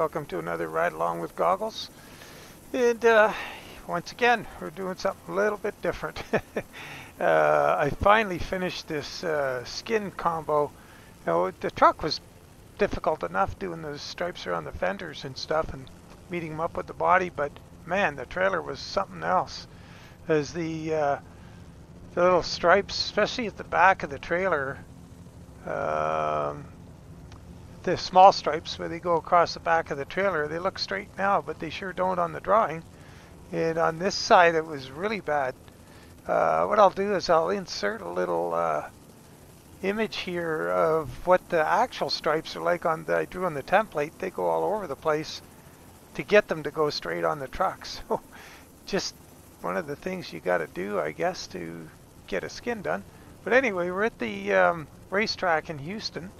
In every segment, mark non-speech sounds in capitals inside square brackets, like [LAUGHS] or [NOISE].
Welcome to another Ride Along with Goggles. And uh, once again, we're doing something a little bit different. [LAUGHS] uh, I finally finished this uh, skin combo. You know, the truck was difficult enough doing the stripes around the fenders and stuff and meeting them up with the body, but man, the trailer was something else. As the, uh, the little stripes, especially at the back of the trailer, um, the small stripes where they go across the back of the trailer, they look straight now, but they sure don't on the drawing. And on this side, it was really bad. Uh, what I'll do is I'll insert a little uh, image here of what the actual stripes are like on the, I drew on the template. They go all over the place to get them to go straight on the truck. [LAUGHS] So just one of the things you got to do, I guess, to get a skin done. But anyway, we're at the um, racetrack in Houston.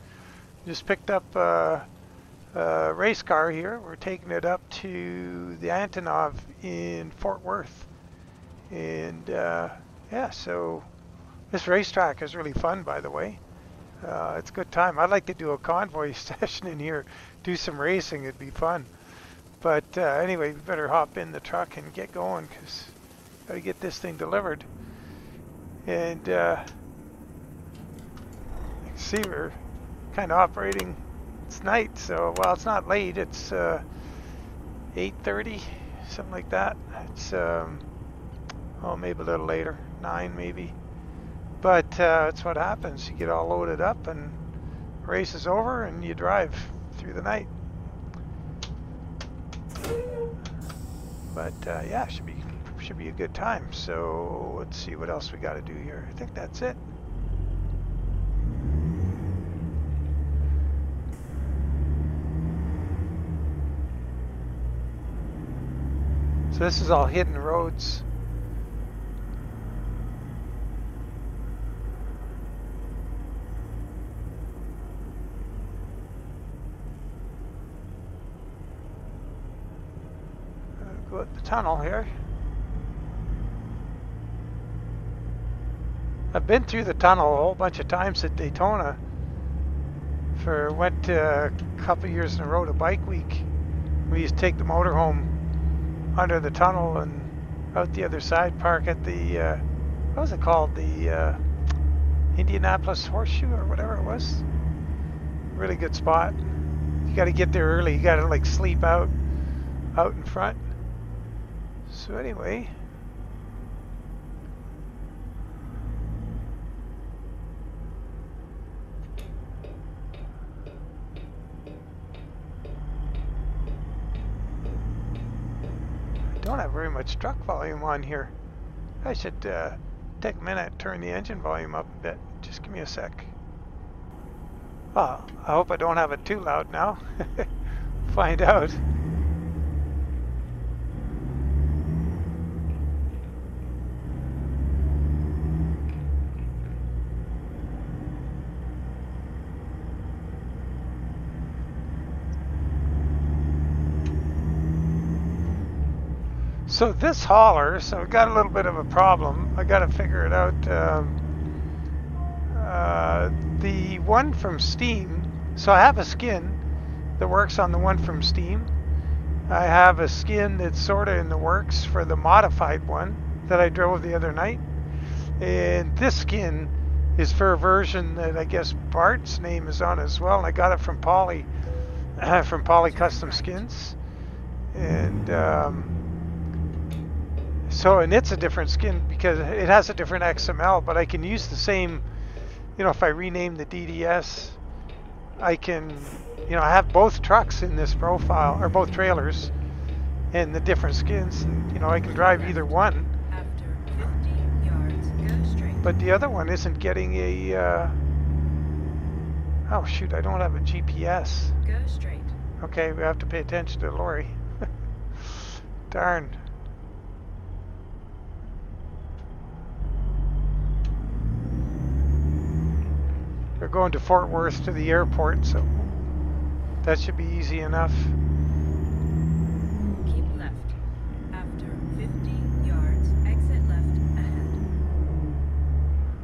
Just picked up a, a race car here. We're taking it up to the Antonov in Fort Worth. And uh, yeah, so this racetrack is really fun, by the way. Uh, it's a good time. I'd like to do a convoy [LAUGHS] session in here, do some racing. It'd be fun. But uh, anyway, we better hop in the truck and get going because got to get this thing delivered. And uh, see, we're kind of operating. It's night, so well, it's not late. It's uh, 8:30, something like that. It's um, oh, maybe a little later, nine maybe. But uh, that's what happens. You get all loaded up, and race is over, and you drive through the night. But uh, yeah, should be should be a good time. So let's see what else we got to do here. I think that's it. So this is all hidden roads. Uh, go at the tunnel here. I've been through the tunnel a whole bunch of times at Daytona. For went a couple years in a row to Bike Week. We used to take the motorhome under the tunnel and out the other side park at the uh, what was it called? The uh, Indianapolis Horseshoe or whatever it was. Really good spot. You got to get there early. You got to like sleep out out in front. So anyway don't have very much truck volume on here. I should uh, take a minute, turn the engine volume up a bit. Just give me a sec. Oh, I hope I don't have it too loud now. [LAUGHS] Find out. So this hauler, so I've got a little bit of a problem. I got to figure it out. Um, uh, the one from Steam, so I have a skin that works on the one from Steam. I have a skin that's sort of in the works for the modified one that I drove the other night. And this skin is for a version that I guess Bart's name is on as well. And I got it from Pauly, [CLEARS THROAT] from Pauly Custom Skins. And um, so, and it's a different skin because it has a different XML, but I can use the same, you know, if I rename the DDS, I can, you know, I have both trucks in this profile, or both trailers, and the different skins, and, you know, I can drive either one. But the other one isn't getting a, uh, oh shoot, I don't have a GPS. Go straight. Okay, we have to pay attention to Lori. [LAUGHS] Darn. We're going to Fort Worth to the airport, so that should be easy enough. Keep left. After 50 yards, exit left ahead.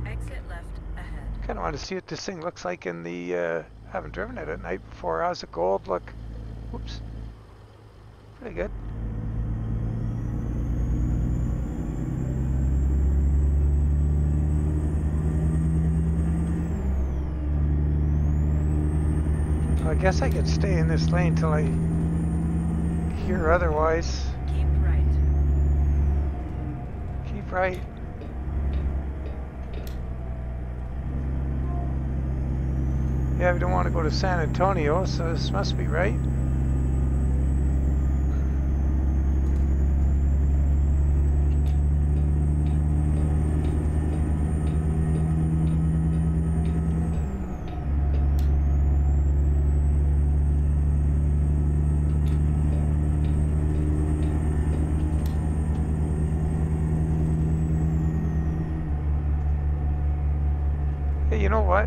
Exit left ahead. Kind of want to see what this thing looks like in the. Uh, haven't driven it at night before. How's the gold look? Whoops. Pretty good. Guess I could stay in this lane till I hear otherwise. Keep right. Keep right. Yeah, we don't want to go to San Antonio, so this must be right. Hey, you know what?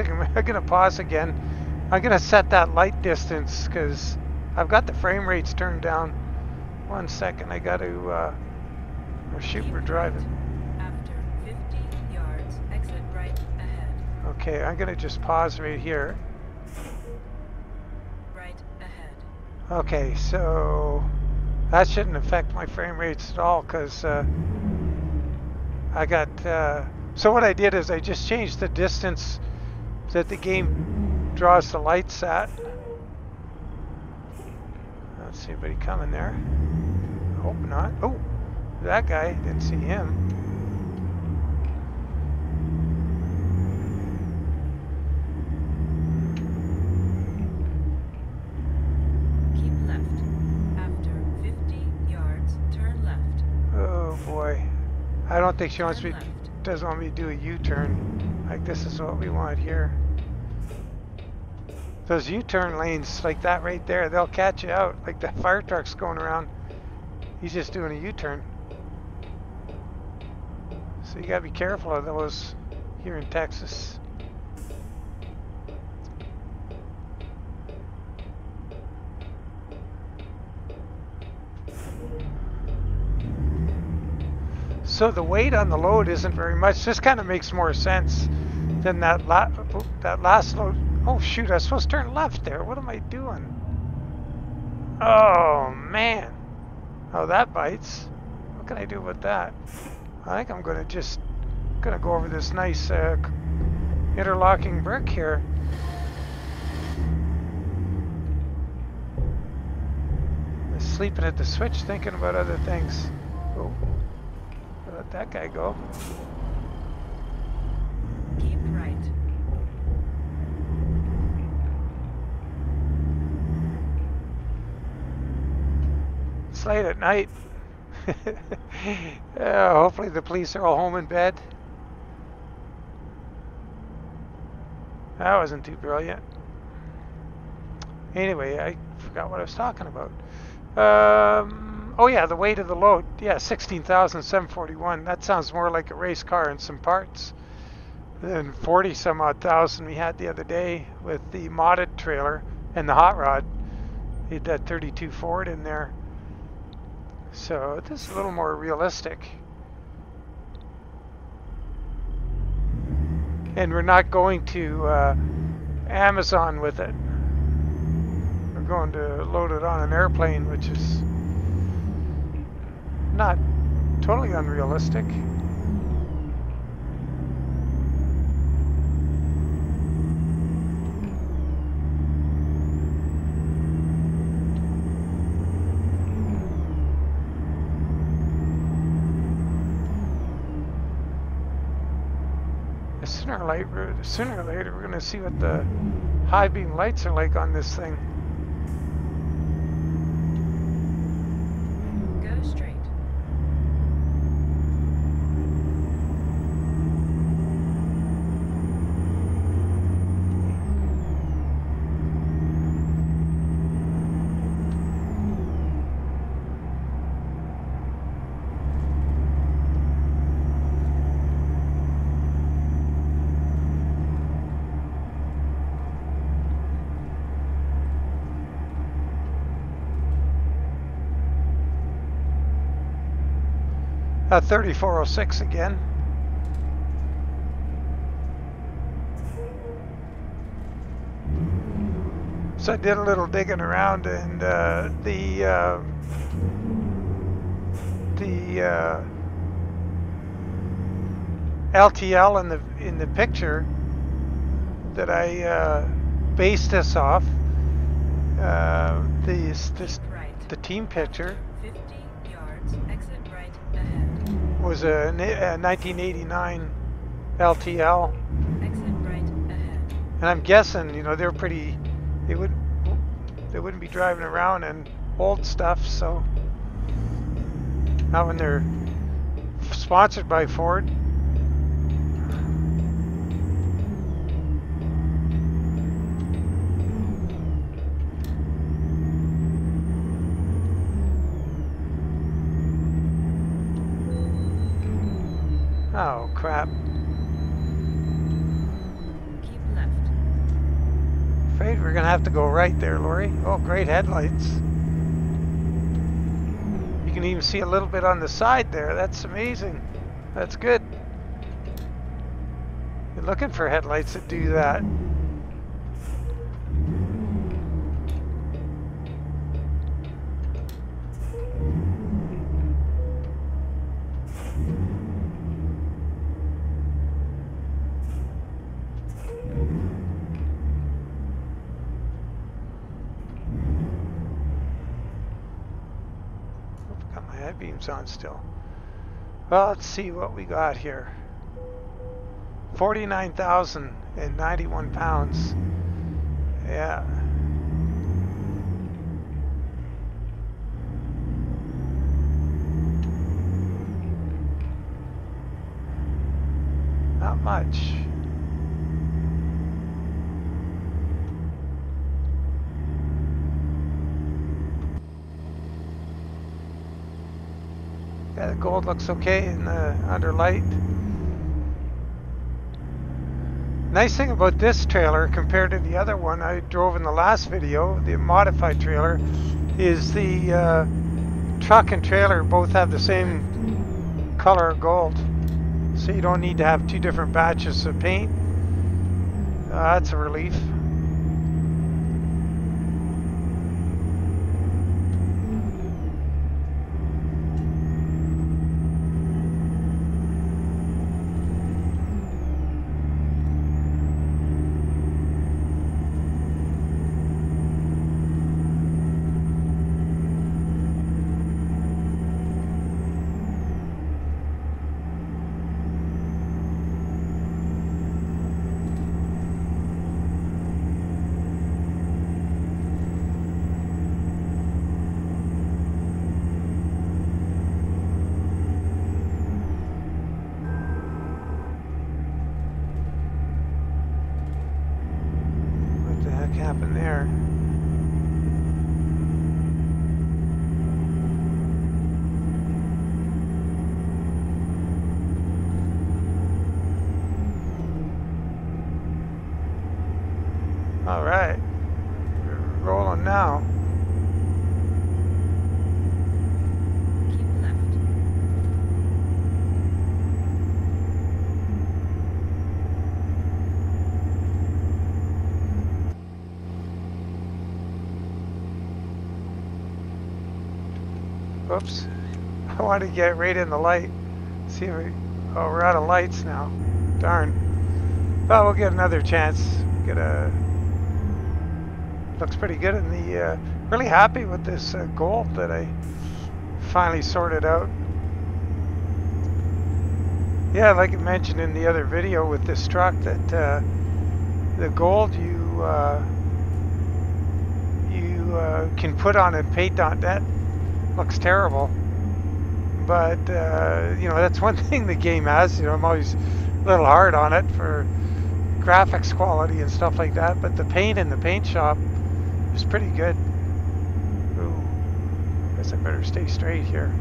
I'm gonna pause again. I'm gonna set that light distance because I've got the frame rates turned down. One second, I gotta. Uh, shoot, we're driving. After 50 yards, exit right ahead. Okay, I'm gonna just pause right here. Right ahead. Okay, so that shouldn't affect my frame rates at all because uh, I got. Uh, so what I did is I just changed the distance that the game draws the lights at. I don't see anybody coming there. Hope not. Oh, that guy didn't see him. Keep left. After 50 yards, turn left. Oh boy, I don't think she wants me. Doesn't want me to do a U-turn. Like this is what we want here. Those U-turn lanes like that right there, they'll catch you out. Like the fire truck's going around. He's just doing a U-turn. So you gotta be careful of those here in Texas. So the weight on the load isn't very much. This kind of makes more sense than that la that last load. Oh shoot! I was supposed to turn left there. What am I doing? Oh man! Oh that bites. What can I do with that? I think I'm gonna just gonna go over this nice uh, interlocking brick here. Sleeping at the switch, thinking about other things. Oh. Let that guy go. Keep right. It's late at night. [LAUGHS] hopefully the police are all home in bed. That wasn't too brilliant. Anyway, I forgot what I was talking about. Um, oh yeah, the weight of the load. Yeah, 16,741. That sounds more like a race car and some parts than 40 some odd thousand we had the other day with the modded trailer and the hot rod. We had that 32 Ford in there. So this is a little more realistic. And we're not going to uh, Amazon with it. We're going to load it on an airplane, which is not totally unrealistic. Sooner or later, sooner or later, we're going to see what the high beam lights are like on this thing. Go straight. Uh, 3406 again. So I did a little digging around, and uh, the uh, the uh, LTL in the in the picture that I uh, based this off, uh, this this the team picture was a, a 1989 LTL, Exit right ahead. and I'm guessing you know they're pretty they would they wouldn't be driving around in old stuff, so not when they're sponsored by Ford. Oh crap. Keep left. Afraid we're gonna have to go right there, Lori. Oh, great headlights. You can even see a little bit on the side there. That's amazing. That's good. You're looking for headlights that do that. Oop, Got my beams on still. Well, let's see what we got here. 49,091 pounds. Yeah. Not much. Yeah, the gold looks okay in the under light. Nice thing about this trailer compared to the other one I drove in the last video, the modified trailer, is the uh, truck and trailer both have the same color gold. So you don't need to have two different batches of paint. Uh, that's a relief. What the heck happened there? All right, we're now. Oops, [LAUGHS] I want to get right in the light. See if we, oh, we're out of lights now. Darn. Well, we'll get another chance. Get a, looks pretty good in the, uh, really happy with this uh, gold that I finally sorted out. Yeah, like I mentioned in the other video with this truck that uh, the gold you uh, you uh, can put on a paint.net looks terrible. But uh, you know that's [LAUGHS] one thing the game has. You know I'm always a little hard on it for graphics quality and stuff like that. But the paint in the paint shop is pretty good. Ooh, guess I better stay straight here.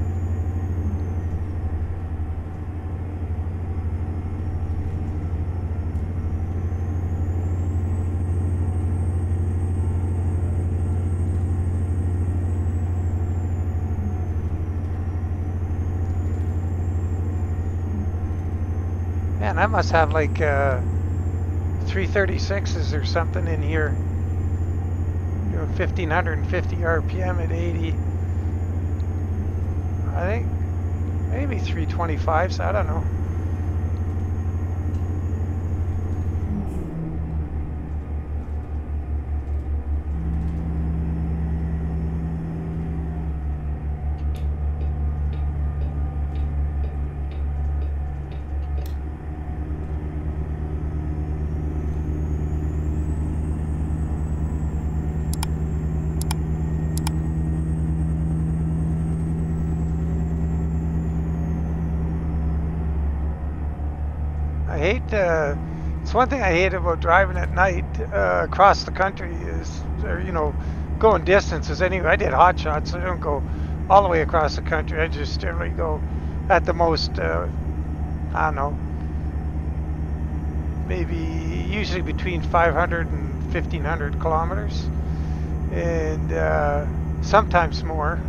Man, I must have like uh, 336s or something in here. Doing 1550 RPM at 80. I think maybe 325s. I don't know. Hate. Uh, it's one thing I hate about driving at night uh, across the country is, or, you know, going distances. Anyway, I did hot shots, so I don't go all the way across the country. I just generally go at the most. Uh, I don't know. Maybe usually between 500 and 1500 kilometers, and uh, sometimes more,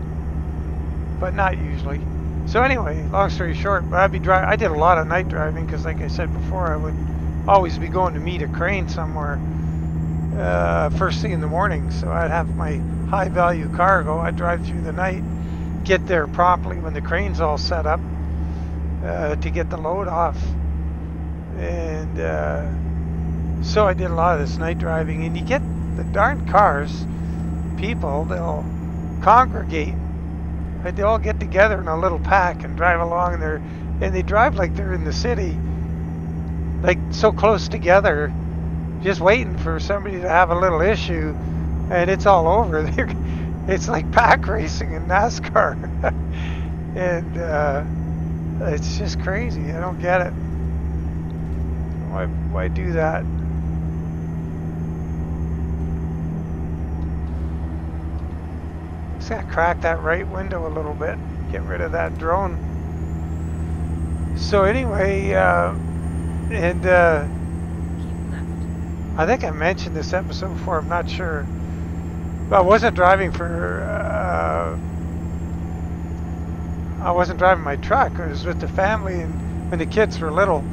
but not usually. So anyway, long story short, I'd be driving. I did a lot of night driving because, like I said before, I would always be going to meet a crane somewhere uh, first thing in the morning. So I'd have my high-value cargo. I'd drive through the night, get there promptly when the crane's all set up uh, to get the load off, and uh, so I did a lot of this night driving. And you get the darn cars, people, they'll congregate Right, they all get together in a little pack and drive along, and they're and they drive like they're in the city, like so close together, just waiting for somebody to have a little issue, and it's all over. [LAUGHS] They're, it's like pack racing in NASCAR, [LAUGHS] and uh, it's just crazy. I don't get it. Why why do that? Just gotta crack that right window a little bit, get rid of that drone. So anyway, uh, and uh, I think I mentioned this episode before. I'm not sure. I wasn't driving for. Uh, I wasn't driving my truck. I was with the family, and when the kids were little,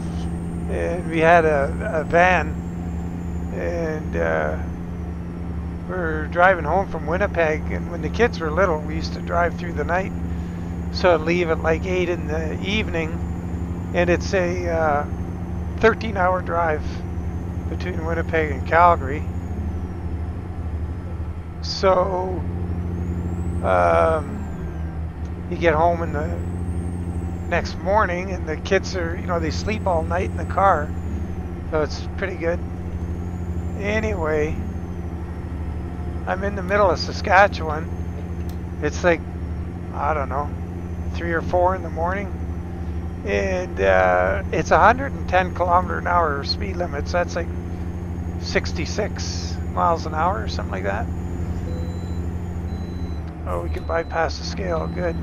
and we had a, a van, and. We were driving home from Winnipeg, and when the kids were little, we used to drive through the night. So I'd leave at like 8 in the evening, and it's a uh, 13 hour drive between Winnipeg and Calgary. So um, you get home in the next morning, and the kids are, you know, they sleep all night in the car. So it's pretty good. Anyway. I'm in the middle of Saskatchewan. It's like, I don't know, three or four in the morning. And uh, it's 110 kilometer an hour speed limits. That's like 66 miles an hour or something like that. Oh, we can bypass the scale. Good.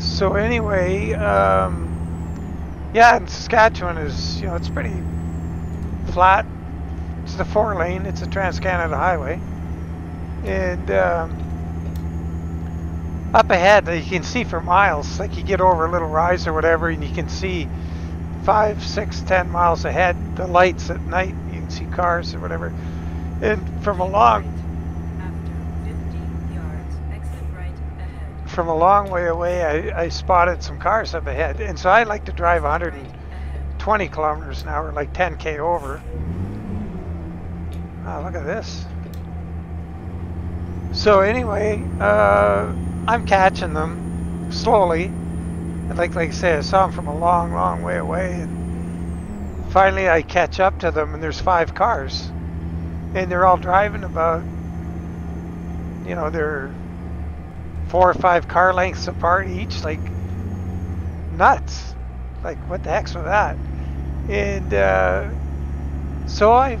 So anyway, um, yeah, and Saskatchewan is, you know, it's pretty flat it's the four lane. It's a Trans Canada Highway, and um, up ahead you can see for miles. Like you get over a little rise or whatever, and you can see five, six, ten miles ahead. The lights at night, you can see cars or whatever. And from a long, After 50 yards, exit right ahead. from a long way away, I, I spotted some cars up ahead, and so I like to drive 120 kilometers an hour, like 10k over. Ah, look at this. So anyway, uh, I'm catching them slowly. And like like I say, I saw them from a long, long way away, and finally I catch up to them, and there's five cars, and they're all driving about, you know, they're four or five car lengths apart each, like nuts. Like what the heck's with that? And uh, so I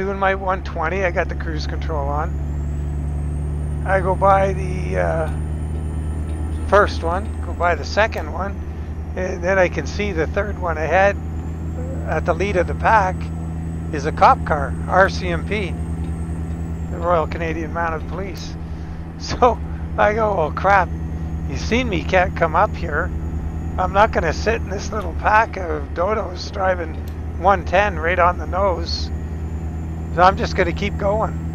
doing my 120. I got the cruise control on. I go by the uh, first one, go by the second one, and then I can see the third one ahead at the lead of the pack is a cop car, RCMP, the Royal Canadian Mounted Police. [LAUGHS] So I go, oh crap, you've seen me can't come up here. I'm not going to sit in this little pack of dodos driving 110 right on the nose So I'm just going to keep going.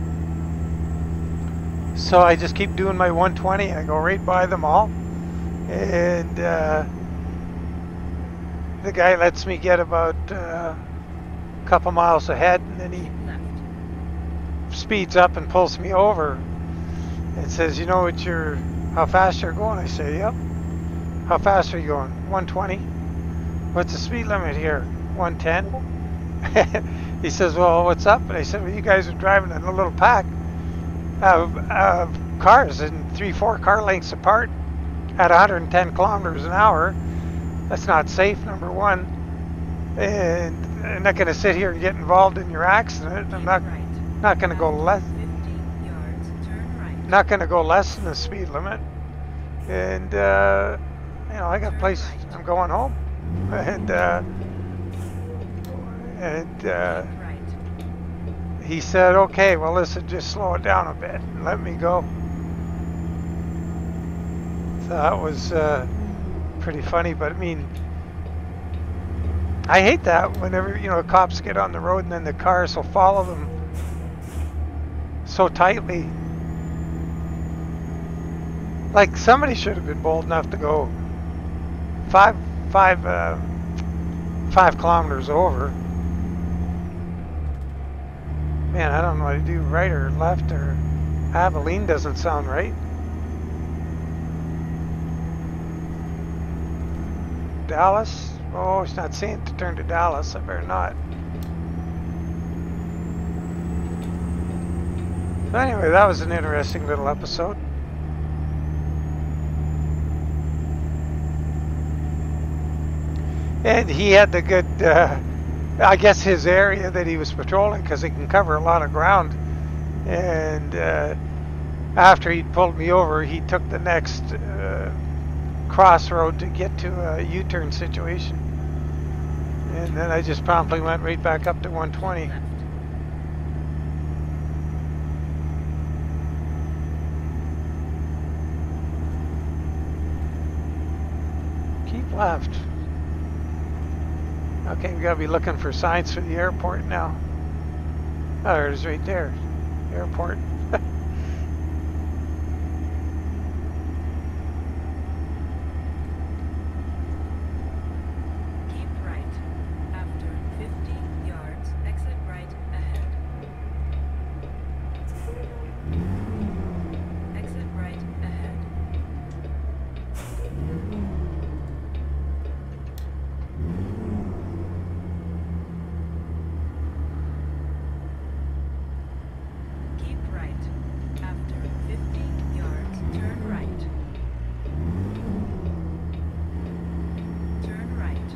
So I just keep doing my 120. I go right by them all. And uh, the guy lets me get about uh, a couple miles ahead. And then he speeds up and pulls me over and says, you know what you're, how fast you're going? I say, yep. How fast are you going? 120. What's the speed limit here? 110. [LAUGHS] he says, well, what's up? And I said, well, you guys are driving in a little pack of, of cars and three, four car lengths apart at 110 kilometers an hour. That's not safe, number one. And I'm not going to sit here and get involved in your accident. I'm not right. not going to go less 50 yards, turn right. not going to go less than the speed limit and uh, you know i got a place i'm going home [LAUGHS] and uh, and uh. He said okay well listen just slow it down a bit and let me go. So that was uh, pretty funny but i mean i hate that whenever you know cops get on the road and then the cars will follow them so tightly. Like somebody should have been bold enough to go five five uh, five kilometers over man i don't know what to do right or left or abilene doesn't sound right. Dallas? Oh it's not saying to turn to dallas i better not. So anyway that was an interesting little episode. And he had the good uh, i guess his area that he was patrolling because he can cover a lot of ground. And uh, after he pulled me over he took the next uh, crossroad to get to a u-turn situation. And then i just promptly went right back up to 120 keep left okay we gotta be looking for signs for the airport now. Oh it is right there. Airport Keep right. After 50 yards, exit right ahead. Exit right ahead. Keep right. After 50 yards, turn right. Turn right.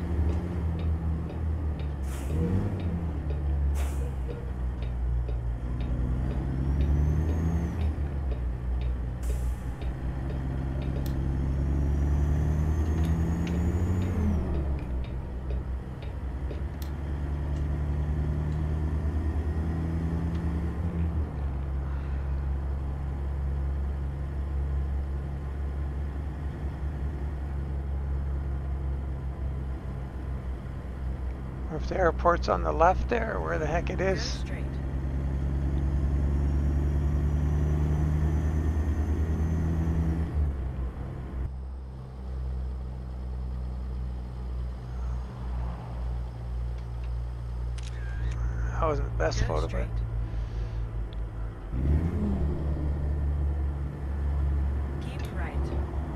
If the airport's on the left there or where the heck it is straight. that wasn't the best Go photo straight. Keep right.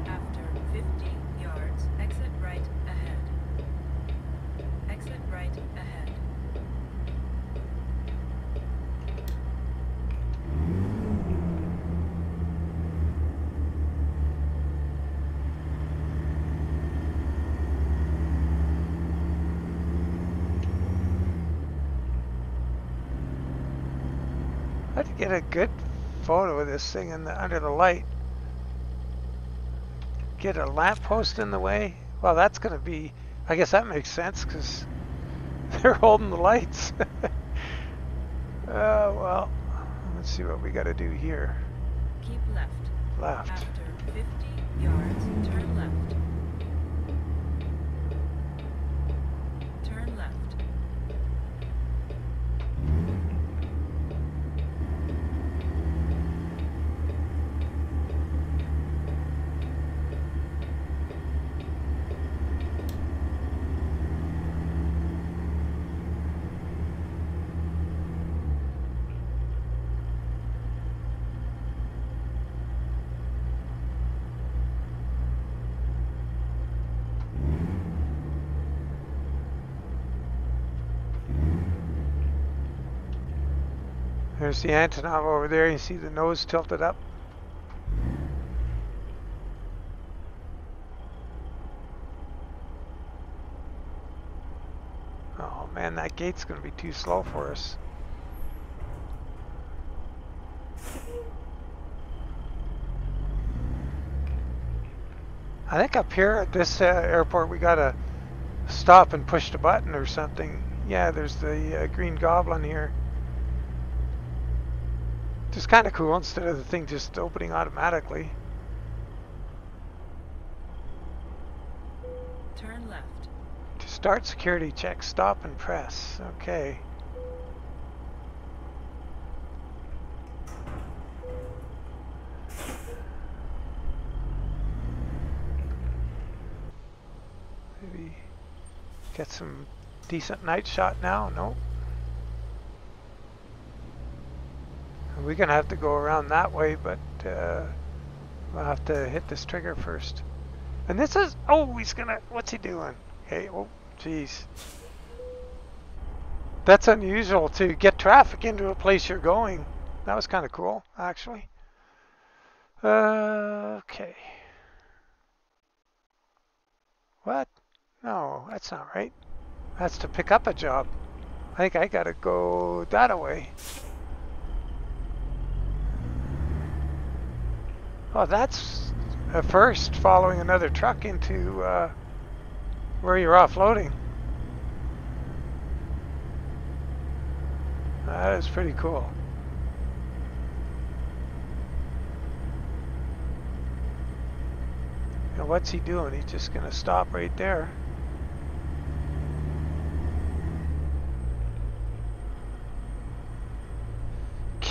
After 50 yards, exit right ahead. Exit right ahead. I had to get a good photo of this thing in the, under the light. Get a lamppost in the way. Well, that's going to be. I guess that makes sense because [LAUGHS] they're holding the lights. Oh [LAUGHS] well. Let's see what we got to do here. Keep left. Left. After 50 yards. Turn left. There's the Antonov over there. You see the nose tilted up. Oh man, that gate's going to be too slow for us. I think up here at this uh, airport we gotta stop and push the button or something. Yeah, there's the uh, green goblin here. Just kind of cool instead of the thing just opening automatically. Turn left. To start security check, stop and press. Okay. Maybe get some decent night shot now? No. We're gonna have to go around that way, but uh, we'll have to hit this trigger first. And this is, oh, he's gonna, what's he doing? Hey, oh, jeez. That's unusual to get traffic into a place you're going. That was kind of cool, actually. Uh, okay. What? No, that's not right. That's to pick up a job. I think I gotta go that way. Oh, that's a first, following another truck into uh, where you're offloading. That is pretty cool. And what's he doing? He's just going to stop right there.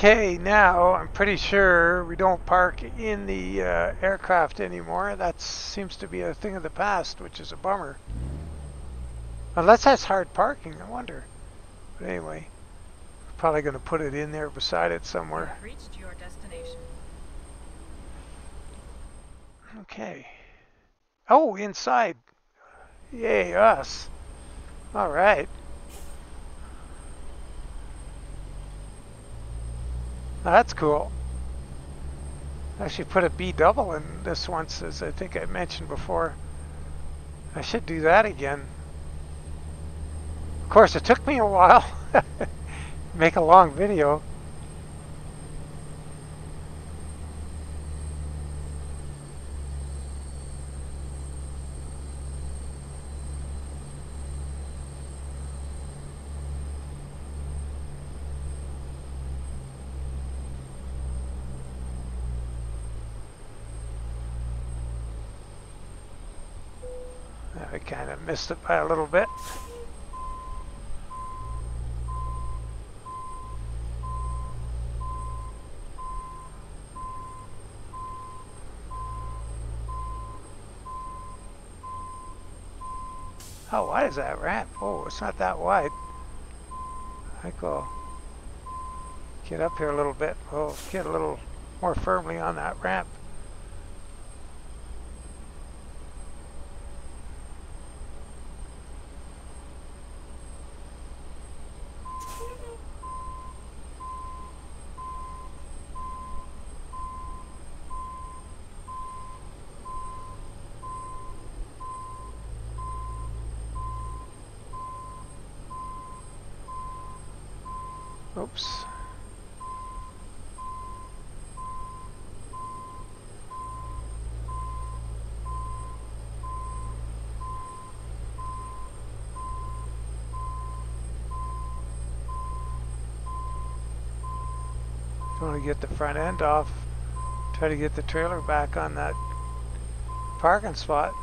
Okay, now I'm pretty sure we don't park in the uh, aircraft anymore. That seems to be a thing of the past, which is a bummer. Unless that's hard parking, I wonder. But anyway, probably going to put it in there beside it somewhere. Reached your destination. Okay. Oh, inside. Yay, us. All right. That's cool. I actually put a B double in this once, as I think I mentioned before. I should do that again. Of course, it took me a while. [LAUGHS] Make a long video. I kind of missed it by a little bit. Oh, How wide is that ramp? Oh, it's not that wide. I go get up here a little bit. We'll get a little more firmly on that ramp. Oops. Want to get the front end off. Try to get the trailer back on that parking spot.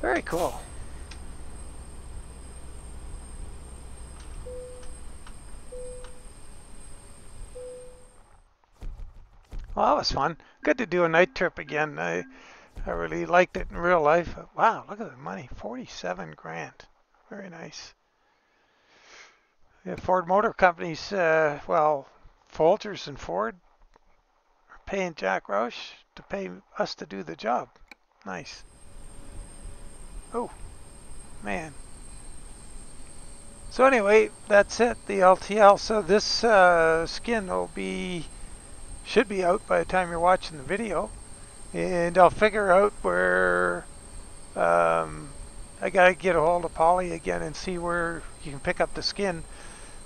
Very cool. Well, that fun. Good to do a night trip again. I, I really liked it in real life. Wow, look at the money. 47 grand. Very nice. Yeah, Ford Motor Company's, uh, well, Folgers and Ford are paying Jack Roush to pay us to do the job. Nice. Oh, man. So anyway, that's it, the LTL. So this uh, skin will be, should be out by the time you're watching the video. And I'll figure out where, um, I gotta get a hold of Pauly again and see where you can pick up the skin.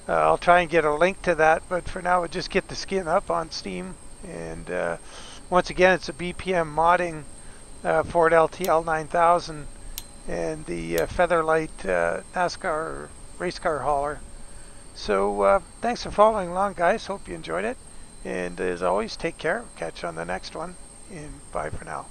Uh, I'll try and get a link to that, but for now, we'll just get the skin up on Steam. And uh, once again, it's a BPM modding uh, Ford LTL 9000 and the uh, Featherlite uh, NASCAR race car hauler. So uh, thanks for following along, guys. Hope you enjoyed it. And as always, take care. Catch you on the next one. And bye for now.